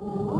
Oh.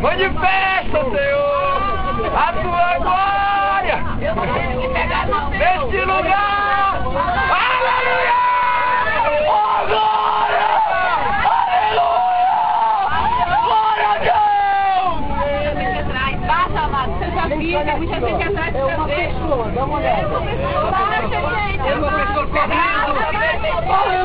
Manifesta, Senhor, a tua glória neste lugar. Aleluia! Oh, glória! Aleluia! Glória a Deus! Baixa, amado. Você já viu, tem atrás de É uma você. pessoa, dá uma olhada. Baixa, gente. Aleluia!